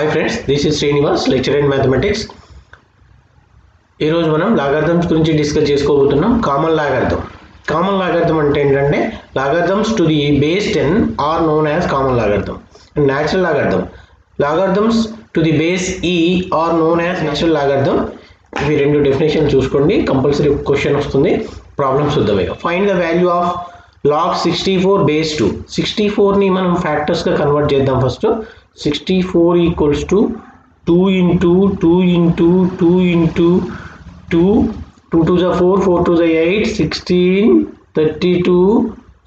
Hi friends this is Srinivas lecture in mathematics ఈరోజు మనం లాగార్థమ్స్ గురించి డిస్కస్ చేసుకోబోతున్నాం. కామన్ లాగార్థం. కామన్ లాగార్థం అంటే ఏంటంటే logarithms to the base ten are known as common logarithm. Natural logarithm. Logarithms to the base e are known as natural logarithm. ఇవి రెండు definition చూసుకోండి. Compulsory question వస్తుంది. ప్రాబ్లమ్స్ చూద్దాం ఇక. Find the value of log sixty four base two sixty ఫోర్ని మనం ఫ్యాక్టర్స్గా convert చేద్దాం first sixty four equals to two into two into two into two two two జా ఫోర్ ఫోర్ టూ జా eight sixteen thirty two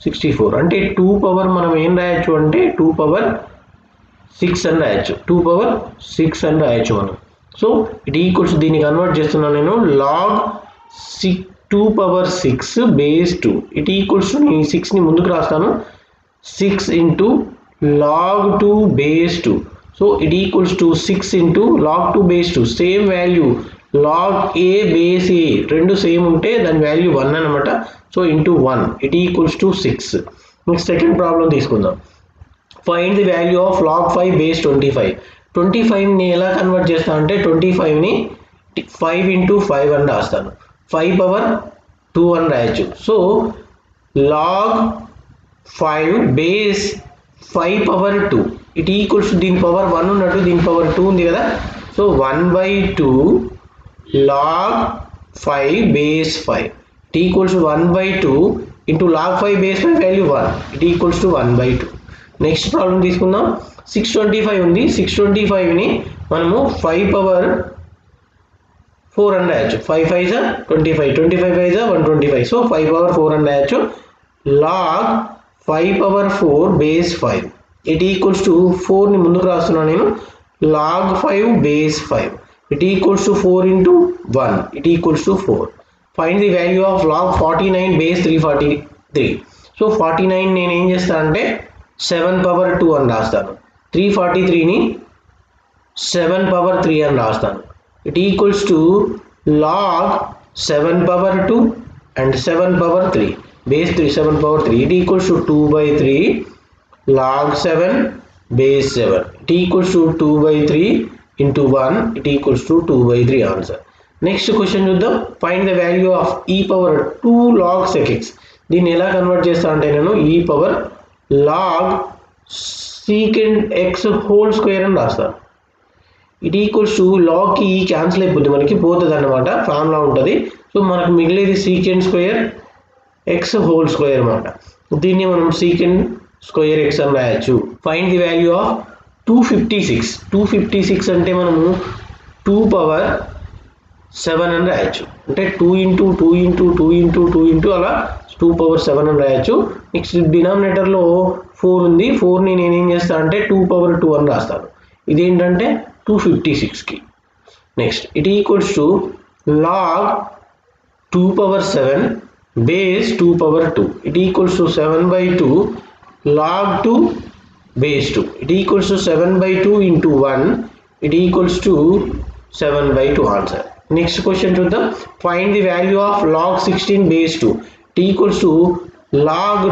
sixty four అంటే two power మనం ఏం రాయొచ్చు అంటే టూ పవర్ సిక్స్ అని రాయొచ్చు. టూ పవర్ సిక్స్ అని రాయొచ్చు మనం. సో ఇట్ ఈక్వల్స్ దీన్ని కన్వర్ట్ చేస్తున్నాను నేను. Log six two power six base two it equals నేను సిక్స్ని ముందుకు రాస్తాను. Six into log two base two so it equals to six into log two base two same value log A base A రెండు same ఉంటే దాని value one అనమాట so into one it equals to six next second problem తీసుకుందాం. Find the value of log five base twenty five twenty ఫైవ్ని ఎలా convert చేస్తాను అంటే twenty ఫైవ్ని five into five అని రాస్తాను. ఫైవ్ పవర్ టూ అని రాయొచ్చు. So log five base five power two it equals to దీని పవర్ వన్ ఉన్నట్టు దీని పవర్ టూ ఉంది కదా. So one by two log five base five it equals one by two into log five base five value one it equals to one by two next problem తీసుకుందాం. Six twenty five ఉంది. Six twenty ఫైవ్ని మనము five power four అని రాయొచ్చు. Five five జా twenty five twenty five five జా one twenty five so five power four అని రాయొచ్చు. Log five power four base five it equals to ఫోర్ని ముందుకు రాస్తున్నాను నేను. Log five base five it equals to four into one it equals to four find the value of log forty nine base three forty three so forty nine నేను ఏం చేస్తానంటే seven power two అని రాస్తాను. Three forty త్రీని seven power three అని రాస్తాను. It equals to log seven power two and seven power three base three seven power three it equals to two by three log seven base seven it equals to two by three into one it equals to two by three answer next question చూద్దాం. Find the value of e power two log sec x దీన్ని ఎలా convert చేస్తా అంటే నేను e power log second x whole square అని రాస్తాను it equals to లాగ్కి ఈ cancel అయిపోద్ది మనకి పోతుంది అన్నమాట ఫామ్లా ఉంటుంది. సో మనకు మిగిలేది secant square x whole square అనమాట దీన్ని మనం సీకెండ్ స్క్వేర్ ఎక్స్ అని రాయొచ్చు. Find the value of two fifty six two fifty six అంటే మనము టూ పవర్ సెవెన్ అని రాయొచ్చు. అంటే two into two into two into two into అలా టూ పవర్ సెవెన్ అని రాయొచ్చు. నెక్స్ట్ డినామినేటర్లో ఫోర్ ఉంది. ఫోర్ని నేనేం చేస్తాను అంటే టూ పవర్ టూ అని రాస్తాను. ఇదేంటంటే టూ ఫిఫ్టీ సిక్స్కి next it equals to log two power seven base two power two. It equals to seven by two log two base two it equals to seven by two into one it equals to seven by two answer next question చూద్దాం find the value of log sixteen base two it equals to log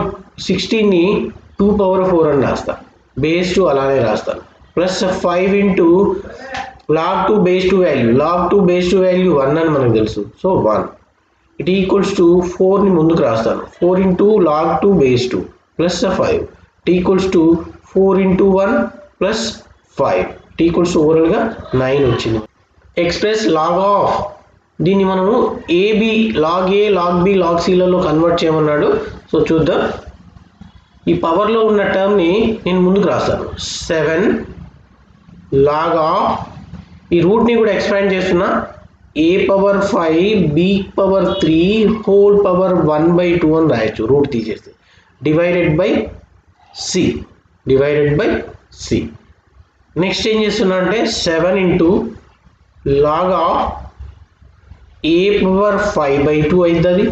సిక్స్టీన్ని two power four అని రాస్తాను base two అలానే రాస్తాను plus five into log two base two value log two base two value one అని మనకు తెలుసు. So one it equals to ఫోర్ని ముందుకు రాస్తాను. Four into log two base two plus five T equals to four into one plus five T equals ఓవరాల్గా nine వచ్చింది. Express log of దీన్ని మనము AB log A log B log సిలలో convert చేయమన్నాడు. So చూద్దాం. ఈ పవర్లో ఉన్న టర్మ్ని నేను ముందుకు రాస్తాను. సెవెన్ లాగ్ ఆఫ్ ఈ రూట్ని కూడా ఎక్స్పాండ్ చేస్తున్నా. A power five B power three whole power one by two అని రాయొచ్చు. రూట్ తీసేస్తే. Divided by C divided by C next ఏం చేస్తున్నా అంటే seven into log of A power five by two అవుతుంది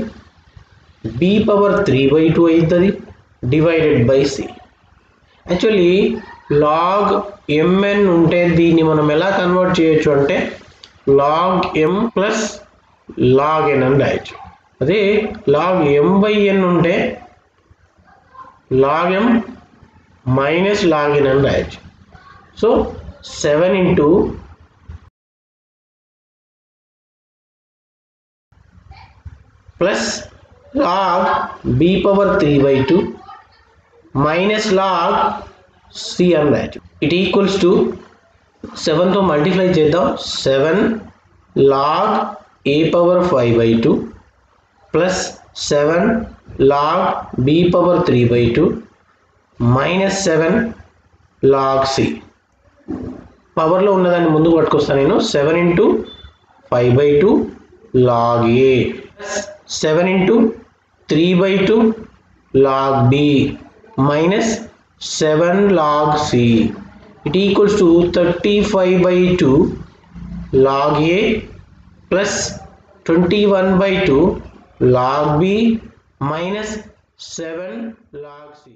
B power three by two అవుతుంది divided by C actually log MN ఉంటే దీన్ని మనం ఎలా కన్వర్ట్ చేయొచ్చు అంటే log M plus log N అని రాయొచ్చు. అదే లాగ్ ఎం బై ఎన్ ఉంటే log M minus log N అని రాయొచ్చు. So seven into plus log B power three by two minus log C అని రాయొచ్చు. ఇట్ ఈక్వల్స్ టు సెవెన్తో మల్టిప్లై చేద్దాం. Seven log A power five by two plus seven log B power three by two minus seven log C పవర్లో ఉన్నదాన్ని ముందు పట్టుకొస్తాను నేను. Seven into five by two log A seven into three by two log B minus seven log C it equals to thirty five by two log A plus twenty one by two log B minus seven log C